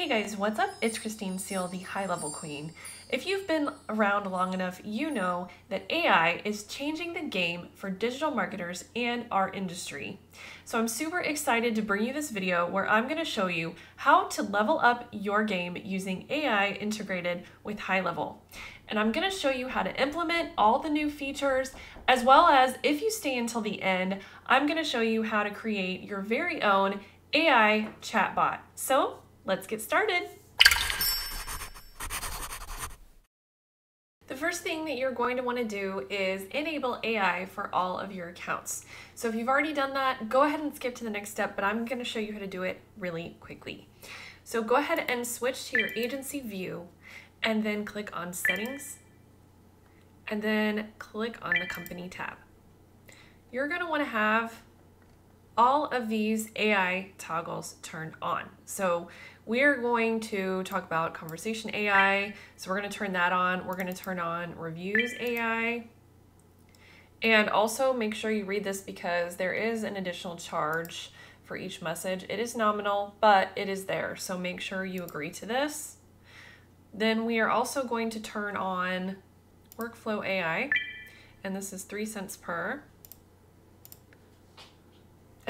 Hey guys, what's up? It's Christine Steele, the High Level Queen. If you've been around long enough, you know that AI is changing the game for digital marketers and our industry. So I'm super excited to bring you this video where I'm going to show you how to level up your game using AI integrated with High Level. And I'm going to show you how to implement all the new features, as well as if you stay until the end, I'm going to show you how to create your very own AI chatbot. So let's get started. The first thing that you're going to want to do is enable AI for all of your accounts. So if you've already done that, go ahead and skip to the next step, but I'm going to show you how to do it really quickly. So go ahead and switch to your agency view and then click on settings and then click on the company tab. You're going to want to have all of these AI toggles turned on. So we're going to talk about conversation AI. So we're going to turn that on. We're going to turn on reviews AI. And also make sure you read this because there is an additional charge for each message. It is nominal, but it is there. So make sure you agree to this. Then we are also going to turn on workflow AI. And this is three cents per.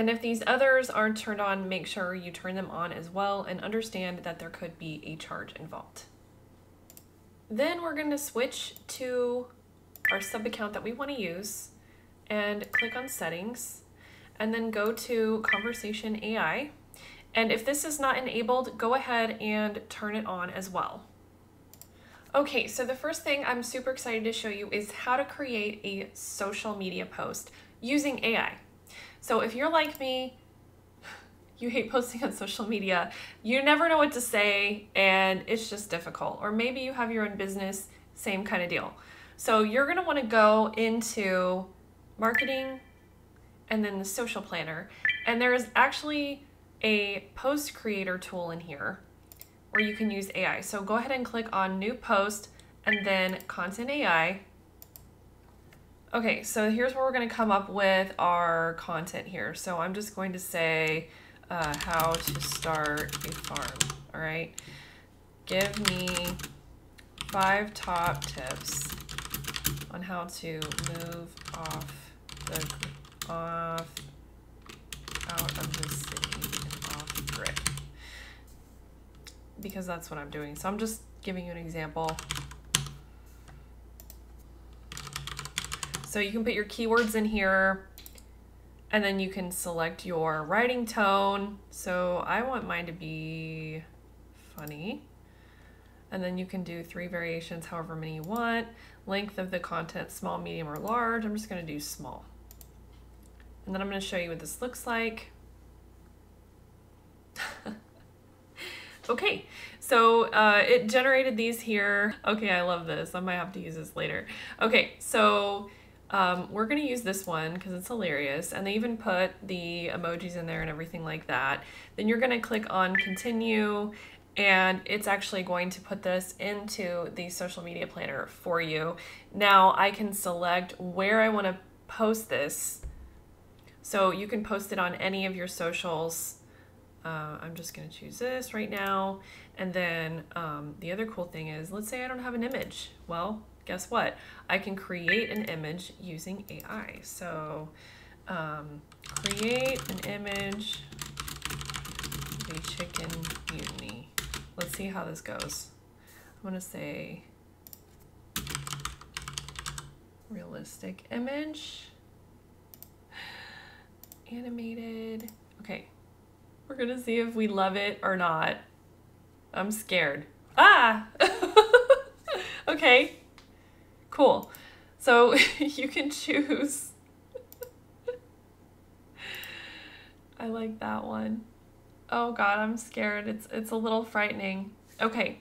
And if these others aren't turned on, make sure you turn them on as well and understand that there could be a charge involved. Then we're going to switch to our sub account that we want to use and click on settings and then go to conversation AI. And if this is not enabled, go ahead and turn it on as well. Okay, so the first thing I'm super excited to show you is how to create a social media post using AI. So if you're like me, you hate posting on social media, you never know what to say, and it's just difficult. Or maybe you have your own business, same kind of deal. So you're gonna wanna go into marketing and then the social planner. And there is actually a post creator tool in here where you can use AI. So go ahead and click on new post and then content AI Okay, so here's where we're going to come up with our content here. So I'm just going to say uh, how to start a farm, all right? Give me five top tips on how to move off the off out of the city and off grid because that's what I'm doing. So I'm just giving you an example. So you can put your keywords in here and then you can select your writing tone. So I want mine to be funny. And then you can do three variations, however many you want. Length of the content, small, medium, or large. I'm just gonna do small. And then I'm gonna show you what this looks like. okay, so uh, it generated these here. Okay, I love this. I might have to use this later. Okay, so um, we're going to use this one because it's hilarious. And they even put the emojis in there and everything like that. Then you're going to click on continue and it's actually going to put this into the social media planner for you. Now I can select where I want to post this. So you can post it on any of your socials. Uh, I'm just going to choose this right now. And then um, the other cool thing is, let's say I don't have an image. Well, guess what? I can create an image using AI. So um, create an image of a chicken mutiny. Let's see how this goes. I'm gonna say realistic image, animated. Okay, we're gonna see if we love it or not. I'm scared. Ah! okay, Cool. So you can choose. I like that one. Oh god, I'm scared. It's it's a little frightening. Okay.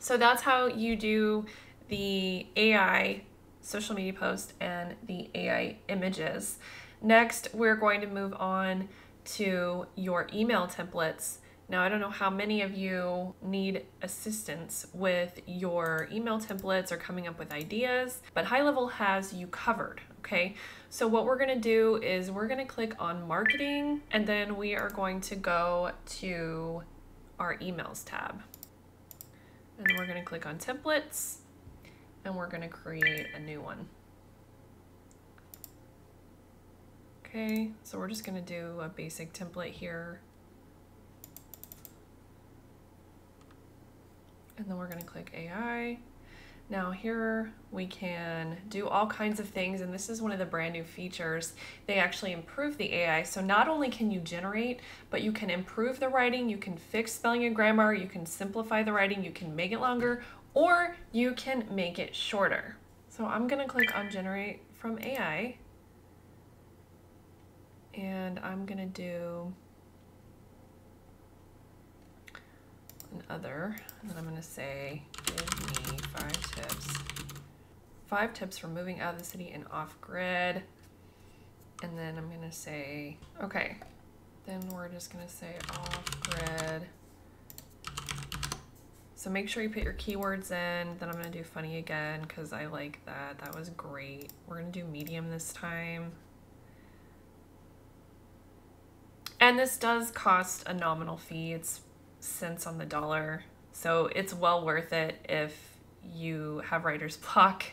So that's how you do the AI social media post and the AI images. Next, we're going to move on to your email templates now, I don't know how many of you need assistance with your email templates or coming up with ideas, but High Level has you covered, okay? So what we're gonna do is we're gonna click on marketing and then we are going to go to our emails tab. And we're gonna click on templates and we're gonna create a new one. Okay, so we're just gonna do a basic template here. And then we're gonna click AI. Now here we can do all kinds of things and this is one of the brand new features. They actually improve the AI. So not only can you generate, but you can improve the writing, you can fix spelling and grammar, you can simplify the writing, you can make it longer, or you can make it shorter. So I'm gonna click on generate from AI and I'm gonna do an other, and then I'm gonna say, give me five tips. Five tips for moving out of the city and off grid. And then I'm gonna say, okay, then we're just gonna say off grid. So make sure you put your keywords in. Then I'm gonna do funny again because I like that. That was great. We're gonna do medium this time. And this does cost a nominal fee. It's cents on the dollar. So it's well worth it if you have writer's block.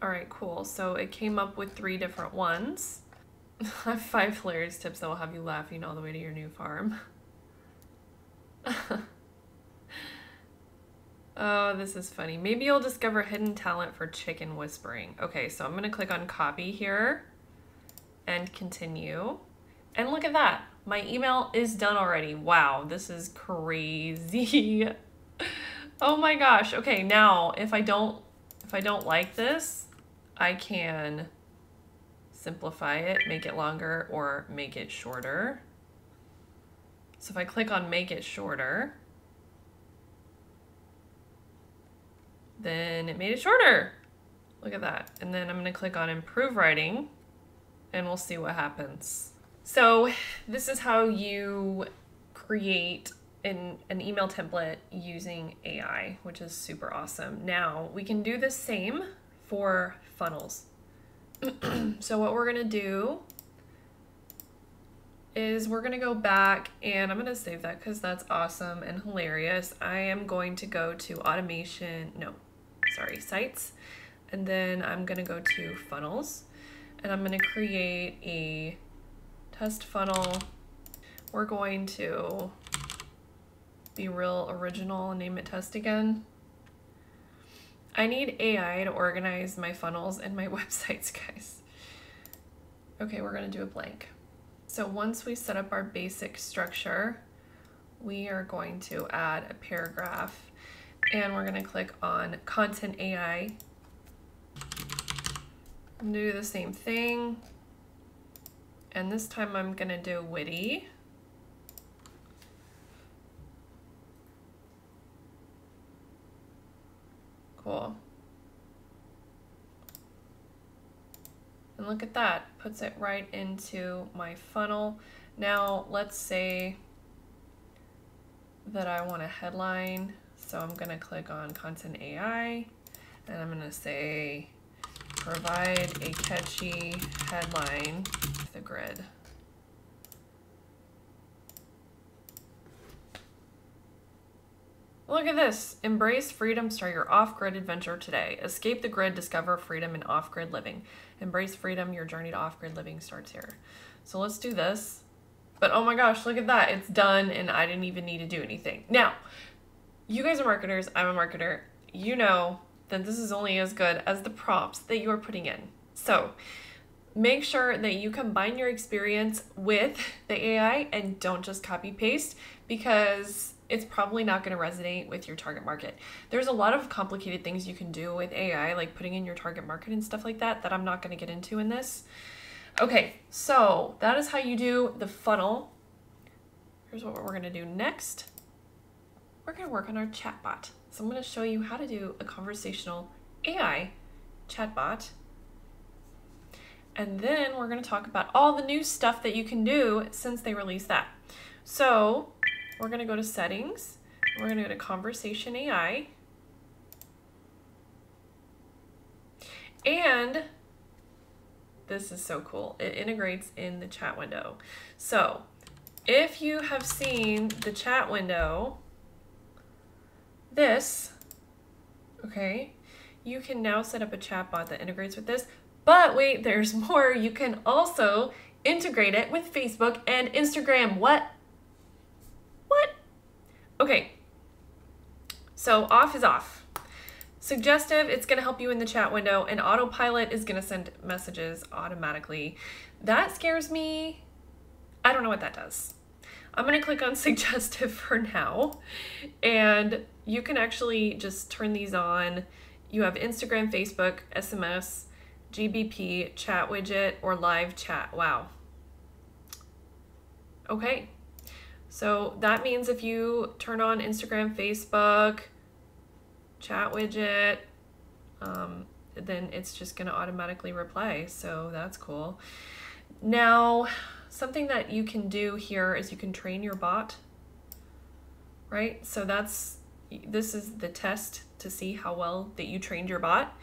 All right, cool. So it came up with three different ones. I have five hilarious tips that will have you laughing all the way to your new farm. oh, this is funny. Maybe you'll discover hidden talent for chicken whispering. Okay, so I'm gonna click on copy here and continue. And look at that. My email is done already. Wow, this is crazy. oh my gosh. Okay, now if I don't if I don't like this, I can simplify it, make it longer, or make it shorter. So if I click on make it shorter, then it made it shorter. Look at that. And then I'm gonna click on improve writing and we'll see what happens. So this is how you create an, an email template using AI, which is super awesome. Now we can do the same for funnels. so what we're gonna do is we're gonna go back and I'm gonna save that because that's awesome and hilarious. I am going to go to automation, no, sorry, sites. And then I'm gonna go to funnels and I'm gonna create a test funnel. We're going to be real original and name it test again. I need AI to organize my funnels and my websites, guys. Okay, we're gonna do a blank. So once we set up our basic structure, we are going to add a paragraph and we're gonna click on Content AI do the same thing. And this time I'm gonna do witty. Cool. And look at that, puts it right into my funnel. Now let's say that I want a headline. So I'm gonna click on Content AI and I'm gonna say Provide a catchy headline a grid. Look at this. Embrace freedom, start your off-grid adventure today. Escape the grid, discover freedom in off-grid living. Embrace freedom, your journey to off-grid living starts here. So let's do this. But oh my gosh, look at that. It's done and I didn't even need to do anything. Now, you guys are marketers, I'm a marketer. You know that this is only as good as the prompts that you are putting in. So make sure that you combine your experience with the AI and don't just copy paste because it's probably not going to resonate with your target market. There's a lot of complicated things you can do with AI, like putting in your target market and stuff like that, that I'm not going to get into in this. Okay, so that is how you do the funnel. Here's what we're going to do next. We're going to work on our chatbot. So I'm going to show you how to do a conversational AI chatbot. And then we're going to talk about all the new stuff that you can do since they released that. So we're going to go to settings. We're going to go to conversation AI. And this is so cool. It integrates in the chat window. So if you have seen the chat window, this, okay, you can now set up a chatbot that integrates with this. But wait, there's more. You can also integrate it with Facebook and Instagram. What? What? Okay. So off is off. Suggestive, it's going to help you in the chat window, and autopilot is going to send messages automatically. That scares me. I don't know what that does. I'm going to click on suggestive for now, and you can actually just turn these on. You have Instagram, Facebook, SMS, GBP, chat widget, or live chat. Wow. Okay. So that means if you turn on Instagram, Facebook, chat widget, um, then it's just going to automatically reply. So that's cool. Now, something that you can do here is you can train your bot, right? So that's, this is the test to see how well that you trained your bot.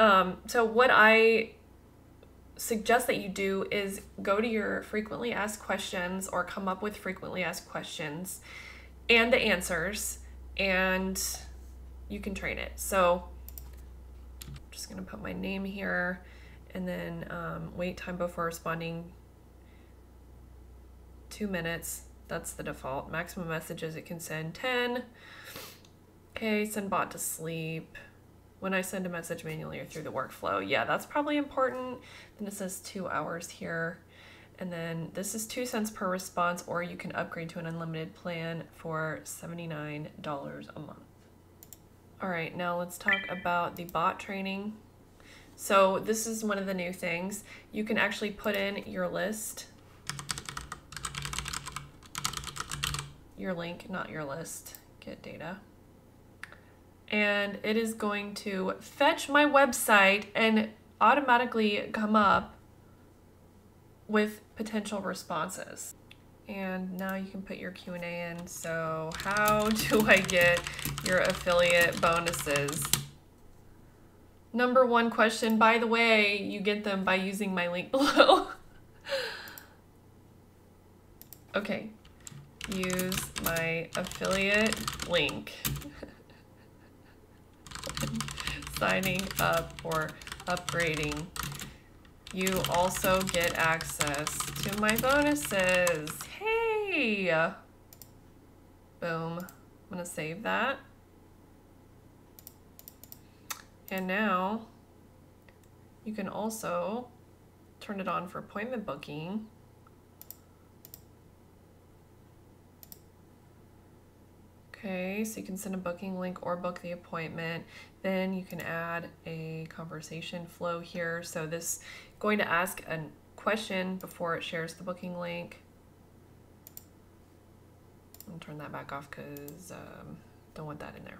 Um, so what I suggest that you do is go to your frequently asked questions or come up with frequently asked questions and the answers and you can train it. So I'm just gonna put my name here and then um, wait time before responding two minutes. That's the default. Maximum messages it can send 10. Okay, send bot to sleep. When I send a message manually or through the workflow. Yeah, that's probably important. Then it says two hours here. And then this is two cents per response, or you can upgrade to an unlimited plan for $79 a month. All right, now let's talk about the bot training. So this is one of the new things. You can actually put in your list, your link, not your list, get data. And it is going to fetch my website and automatically come up with potential responses. And now you can put your Q&A in. So how do I get your affiliate bonuses? Number one question, by the way, you get them by using my link below. okay, use my affiliate link. Signing up or upgrading. You also get access to my bonuses. Hey! Boom. I'm gonna save that. And now you can also turn it on for appointment booking. Okay, so you can send a booking link or book the appointment. Then you can add a conversation flow here. So this going to ask a question before it shares the booking link. I'll turn that back off because um, don't want that in there.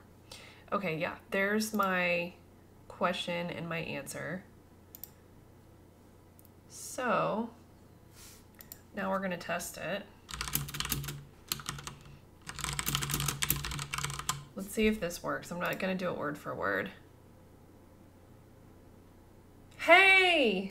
Okay, yeah, there's my question and my answer. So now we're going to test it. Let's see if this works. I'm not going to do it word for word. Hey,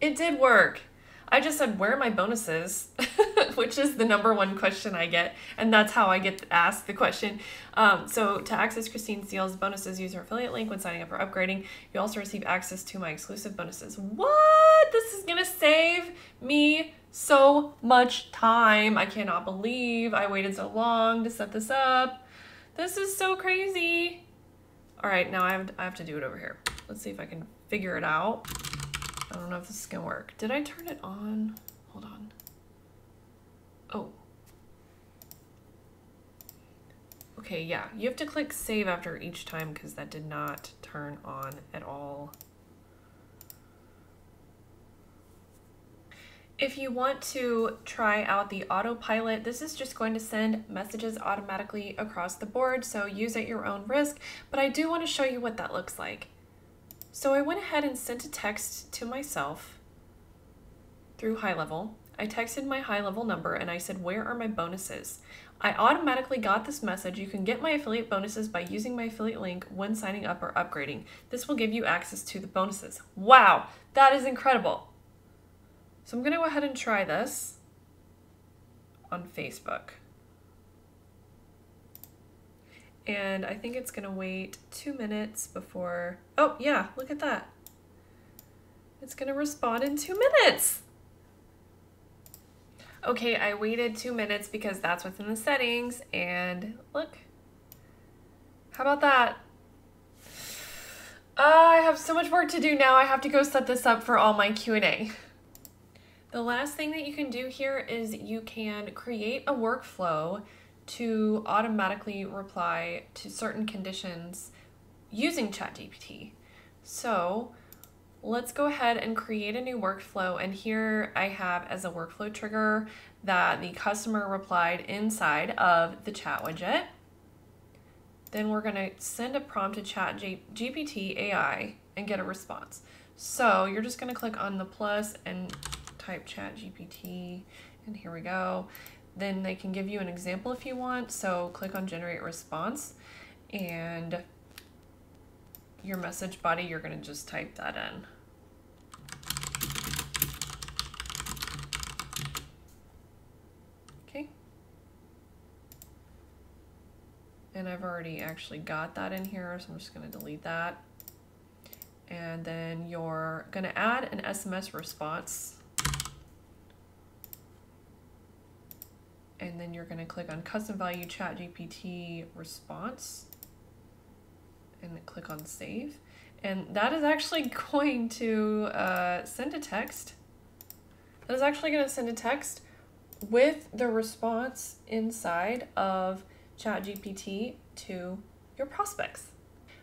it did work. I just said, where are my bonuses? Which is the number one question I get. And that's how I get asked the question. Um, so to access Christine Steele's bonuses, use her affiliate link when signing up or upgrading. You also receive access to my exclusive bonuses. What? This is going to save me so much time. I cannot believe I waited so long to set this up. This is so crazy. All right, now I have, I have to do it over here. Let's see if I can figure it out. I don't know if this is gonna work. Did I turn it on? Hold on. Oh. Okay, yeah, you have to click save after each time because that did not turn on at all. If you want to try out the autopilot, this is just going to send messages automatically across the board, so use at your own risk, but I do want to show you what that looks like. So I went ahead and sent a text to myself through high level. I texted my high level number and I said, where are my bonuses? I automatically got this message. You can get my affiliate bonuses by using my affiliate link when signing up or upgrading. This will give you access to the bonuses. Wow, that is incredible. So I'm gonna go ahead and try this. on Facebook. And I think it's gonna wait two minutes before, oh yeah, look at that. It's gonna respond in two minutes. Okay, I waited two minutes because that's within the settings and look, how about that? Uh, I have so much work to do now. I have to go set this up for all my Q&A. The last thing that you can do here is you can create a workflow to automatically reply to certain conditions using ChatGPT. So let's go ahead and create a new workflow. And here I have as a workflow trigger that the customer replied inside of the chat widget. Then we're gonna send a prompt to chat G GPT AI and get a response. So you're just gonna click on the plus and type chat GPT and here we go. Then they can give you an example if you want. So click on generate response and your message body, you're gonna just type that in. Okay. And I've already actually got that in here, so I'm just gonna delete that. And then you're gonna add an SMS response. And then you're gonna click on custom value chat GPT response and click on save. And that is actually going to uh, send a text. That is actually going to send a text with the response inside of ChatGPT to your prospects.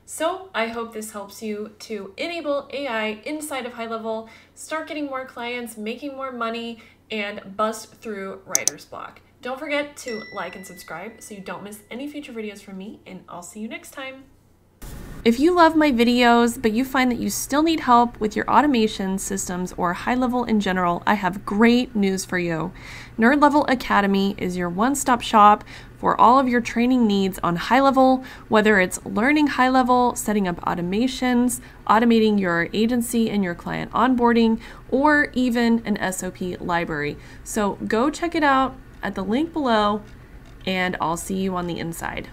So I hope this helps you to enable AI inside of High Level, start getting more clients, making more money, and bust through writer's block. Don't forget to like and subscribe so you don't miss any future videos from me, and I'll see you next time. If you love my videos, but you find that you still need help with your automation systems or high level in general, I have great news for you. Nerd Level Academy is your one stop shop for all of your training needs on high level, whether it's learning high level, setting up automations, automating your agency and your client onboarding, or even an SOP library. So go check it out at the link below, and I'll see you on the inside.